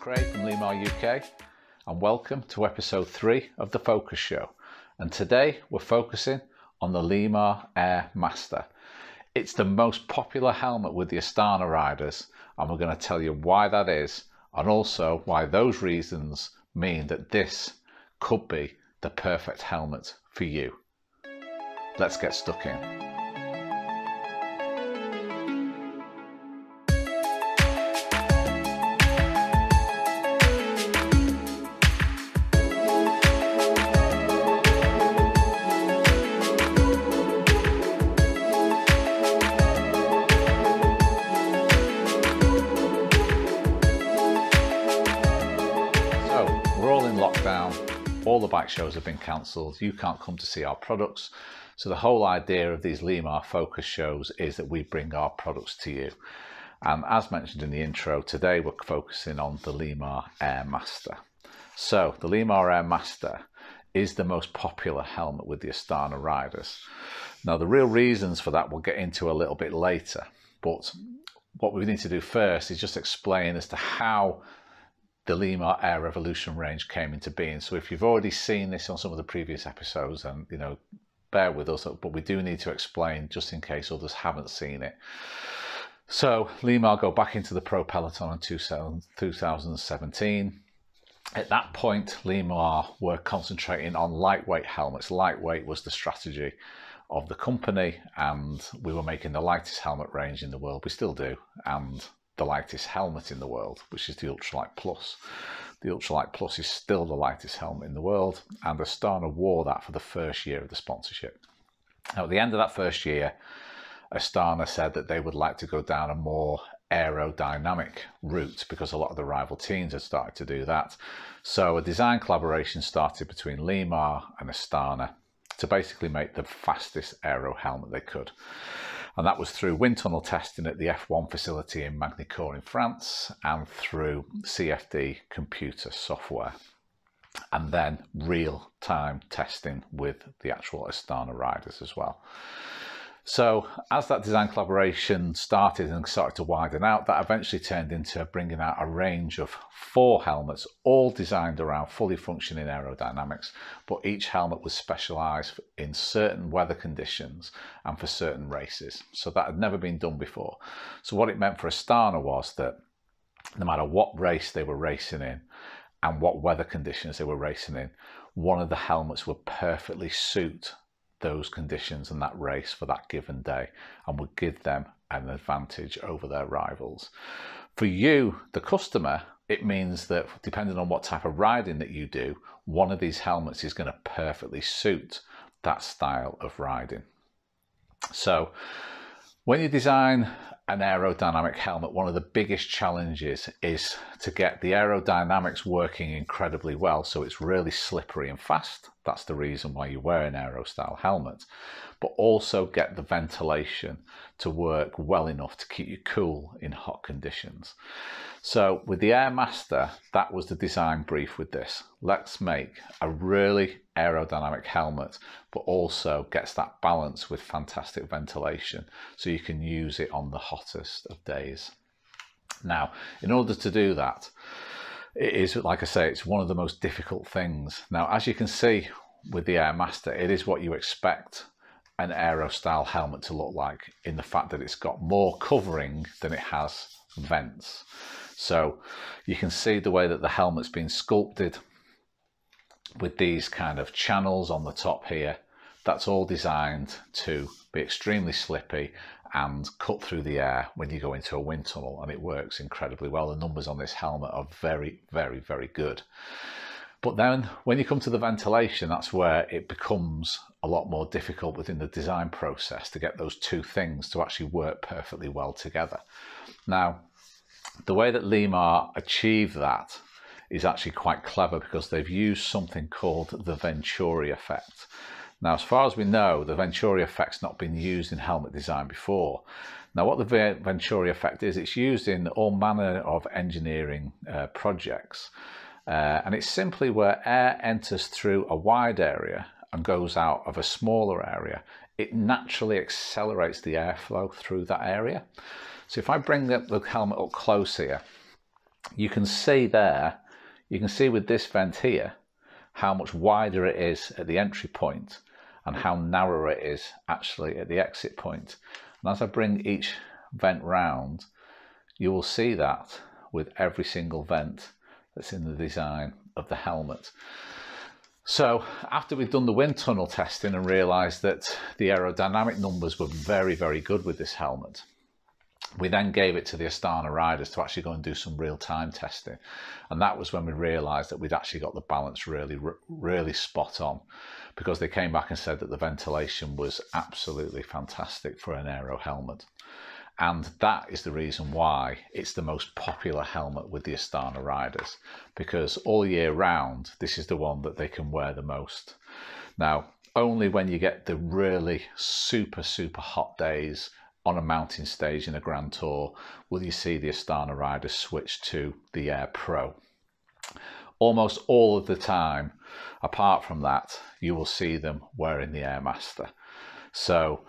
Craig from Limar UK, and welcome to episode 3 of The Focus Show. And today we're focusing on the Limar Air Master. It's the most popular helmet with the Astana riders, and we're going to tell you why that is, and also why those reasons mean that this could be the perfect helmet for you. Let's get stuck in. All the bike shows have been cancelled. You can't come to see our products. So the whole idea of these Limar focus shows is that we bring our products to you. And as mentioned in the intro, today we're focusing on the Limar Air Master. So the Limar Air Master is the most popular helmet with the Astana riders. Now the real reasons for that we'll get into a little bit later, but what we need to do first is just explain as to how the Limar Air Revolution range came into being. So if you've already seen this on some of the previous episodes, and you know, bear with us, but we do need to explain just in case others haven't seen it. So Limar go back into the Pro Peloton in 2017. At that point, Limar were concentrating on lightweight helmets. Lightweight was the strategy of the company, and we were making the lightest helmet range in the world. We still do, and the lightest helmet in the world, which is the Ultralight Plus. The Ultralight Plus is still the lightest helmet in the world, and Astana wore that for the first year of the sponsorship. Now, at the end of that first year, Astana said that they would like to go down a more aerodynamic route because a lot of the rival teams had started to do that. So a design collaboration started between Limar and Astana to basically make the fastest aero helmet they could and that was through wind tunnel testing at the F1 facility in Magny-Cours in France and through CFD computer software and then real-time testing with the actual Astana riders as well. So as that design collaboration started and started to widen out, that eventually turned into bringing out a range of four helmets, all designed around fully functioning aerodynamics, but each helmet was specialized in certain weather conditions and for certain races. So that had never been done before. So what it meant for Astana was that no matter what race they were racing in and what weather conditions they were racing in, one of the helmets would perfectly suit those conditions and that race for that given day and would give them an advantage over their rivals. For you, the customer, it means that depending on what type of riding that you do, one of these helmets is going to perfectly suit that style of riding. So when you design an aerodynamic helmet, one of the biggest challenges is to get the aerodynamics working incredibly well so it's really slippery and fast. That's the reason why you wear an aero style helmet. But also get the ventilation to work well enough to keep you cool in hot conditions. So with the Airmaster, that was the design brief with this. Let's make a really aerodynamic helmet, but also gets that balance with fantastic ventilation so you can use it on the hottest of days. Now, in order to do that, it is, like I say, it's one of the most difficult things. Now, as you can see with the Airmaster, it is what you expect an aero style helmet to look like in the fact that it's got more covering than it has vents. So you can see the way that the helmet's been sculpted with these kind of channels on the top here. That's all designed to be extremely slippy and cut through the air when you go into a wind tunnel and it works incredibly well. The numbers on this helmet are very, very, very good. But then when you come to the ventilation, that's where it becomes a lot more difficult within the design process to get those two things to actually work perfectly well together. Now, the way that Limar achieved that is actually quite clever because they've used something called the Venturi effect. Now, as far as we know, the Venturi effect's not been used in helmet design before. Now, what the Venturi effect is, it's used in all manner of engineering uh, projects. Uh, and it's simply where air enters through a wide area and goes out of a smaller area. It naturally accelerates the airflow through that area. So if I bring the, the helmet up close here, you can see there, you can see with this vent here, how much wider it is at the entry point and how narrow it is actually at the exit point. And as I bring each vent round, you will see that with every single vent that's in the design of the helmet. So after we've done the wind tunnel testing and realised that the aerodynamic numbers were very, very good with this helmet, we then gave it to the Astana riders to actually go and do some real-time testing. And that was when we realised that we'd actually got the balance really, really spot on because they came back and said that the ventilation was absolutely fantastic for an aero helmet. And that is the reason why it's the most popular helmet with the Astana riders, because all year round, this is the one that they can wear the most. Now, only when you get the really super, super hot days on a mountain stage in a Grand Tour will you see the Astana riders switch to the Air Pro. Almost all of the time, apart from that, you will see them wearing the Air Master. So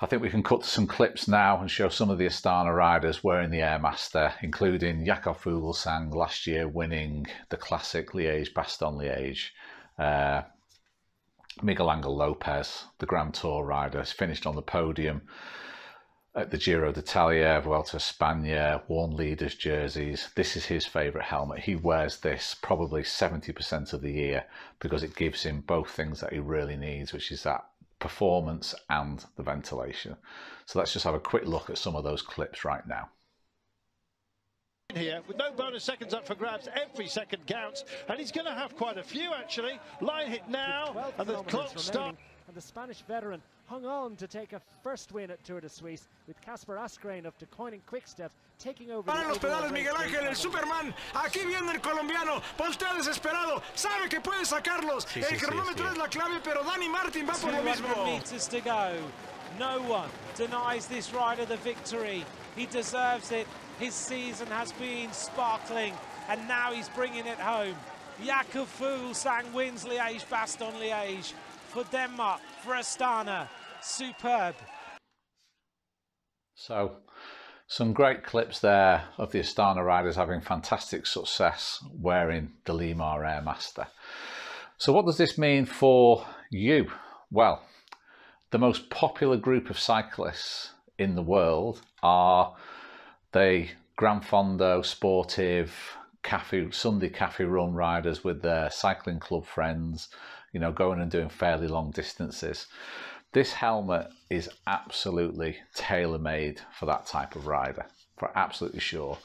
I think we can cut to some clips now and show some of the Astana riders wearing the Airmaster, including Jakob Fuglsang last year winning the classic Liège-Bastogne-Liège. Uh, Miguel Angel Lopez, the Grand Tour rider, has finished on the podium at the Giro d'Italia, Vuelta España, worn leaders jerseys. This is his favourite helmet. He wears this probably 70% of the year because it gives him both things that he really needs, which is that performance and the ventilation. So let's just have a quick look at some of those clips right now. Here with no bonus seconds up for grabs, every second counts, and he's going to have quite a few actually. Line hit now, and the clock starts. And the Spanish veteran hung on to take a first win at Tour de Suisse with Kasper Asgreen of Deceuninck Quickstep taking over Para los pedales Miguel Ángel, el Superman. Aquí viene el colombiano. Voltea desesperado. Sabe que puede sacarlos. Sí, el sí, cronómetro sí, es la clave, pero Dani Martin va por lo mismo. meters to go. No one denies this rider the victory. He deserves it. His season has been sparkling, and now he's bringing it home. Jakob Fuglsang wins Liège-Bastogne-Liège for Denmark, for Astana. Superb. So, some great clips there of the Astana riders having fantastic success wearing the Limar Airmaster. So what does this mean for you? Well, the most popular group of cyclists in the world are the Gran Fondo, Sportive, cafe, Sunday cafe run riders with their cycling club friends, you know, going and doing fairly long distances. This helmet is absolutely tailor-made for that type of rider, for absolutely sure,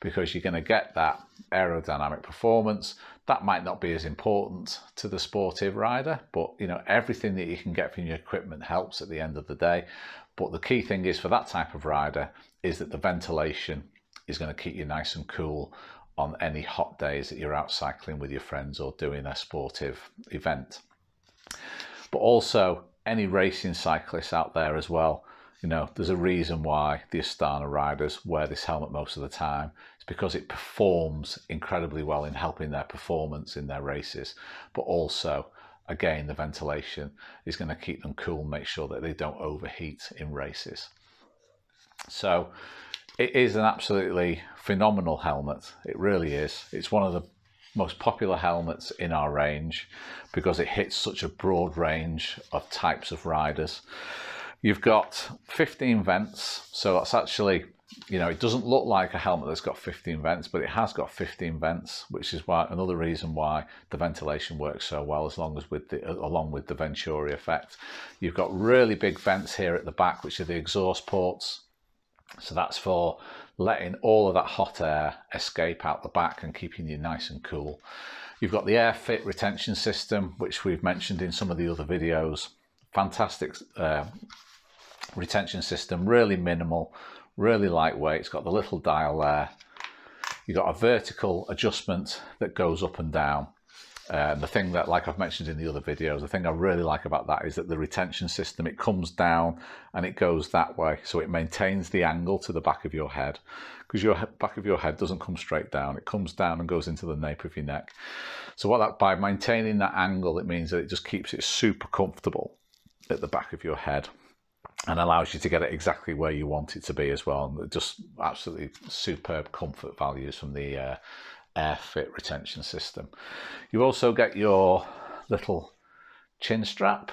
because you're going to get that aerodynamic performance. That might not be as important to the sportive rider, but you know everything that you can get from your equipment helps at the end of the day. But the key thing is for that type of rider is that the ventilation is going to keep you nice and cool on any hot days that you're out cycling with your friends or doing a sportive event. But also any racing cyclists out there as well, you know, there's a reason why the Astana riders wear this helmet most of the time. It's because it performs incredibly well in helping their performance in their races, but also, again, the ventilation is going to keep them cool, make sure that they don't overheat in races. So it is an absolutely phenomenal helmet. It really is. It's one of the most popular helmets in our range because it hits such a broad range of types of riders. You've got 15 vents, so that's actually, you know, it doesn't look like a helmet that's got 15 vents, but it has got 15 vents, which is why another reason why the ventilation works so well, as long as with the uh, along with the Venturi effect. You've got really big vents here at the back, which are the exhaust ports. So that's for letting all of that hot air escape out the back and keeping you nice and cool. You've got the air fit retention system, which we've mentioned in some of the other videos. Fantastic uh, retention system, really minimal, really lightweight. It's got the little dial there. You've got a vertical adjustment that goes up and down. And the thing that, like I've mentioned in the other videos, the thing I really like about that is that the retention system, it comes down and it goes that way. So it maintains the angle to the back of your head because your back of your head doesn't come straight down. It comes down and goes into the nape of your neck. So what that, by maintaining that angle, it means that it just keeps it super comfortable at the back of your head. and allows you to get it exactly where you want it to be as well. And just absolutely superb comfort values from the uh, AirFit retention system. You also get your little chin strap,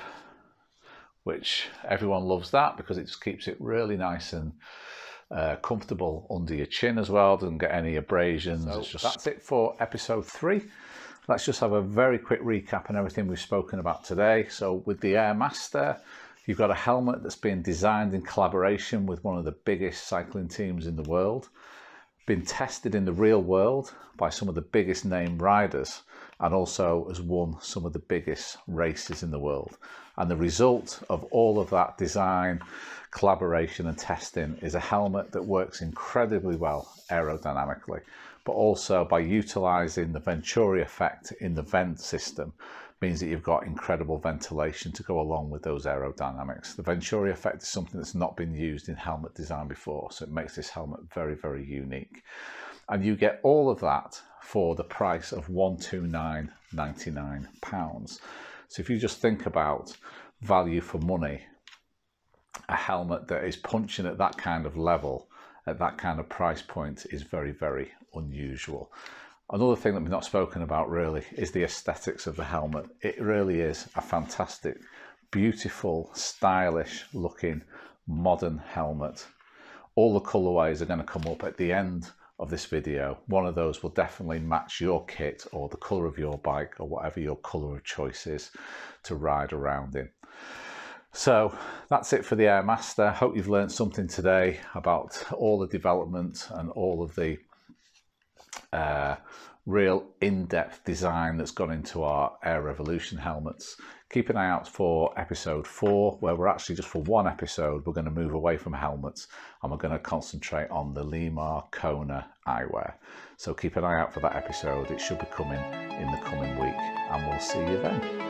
which everyone loves that because it just keeps it really nice and uh, comfortable under your chin as well. Doesn't get any abrasions. So just... That's it for episode three. Let's just have a very quick recap on everything we've spoken about today. So with the Airmaster, you've got a helmet that's been designed in collaboration with one of the biggest cycling teams in the world, been tested in the real world by some of the biggest name riders, and also has won some of the biggest races in the world. And the result of all of that design, collaboration and testing is a helmet that works incredibly well aerodynamically but also by utilizing the Venturi effect in the vent system means that you've got incredible ventilation to go along with those aerodynamics. The Venturi effect is something that's not been used in helmet design before, so it makes this helmet very, very unique. And you get all of that for the price of £129.99. So if you just think about value for money, a helmet that is punching at that kind of level, at that kind of price point is very, very unusual. Another thing that we've not spoken about really is the aesthetics of the helmet. It really is a fantastic, beautiful, stylish looking modern helmet. All the colorways are going to come up at the end of this video. One of those will definitely match your kit or the color of your bike or whatever your color of choice is to ride around in. So that's it for the Airmaster. Hope you've learned something today about all the development and all of the uh, real in-depth design that's gone into our Air Revolution helmets. Keep an eye out for episode four, where we're actually just for one episode, we're going to move away from helmets and we're going to concentrate on the Limar Kona eyewear. So keep an eye out for that episode. It should be coming in the coming week and we'll see you then.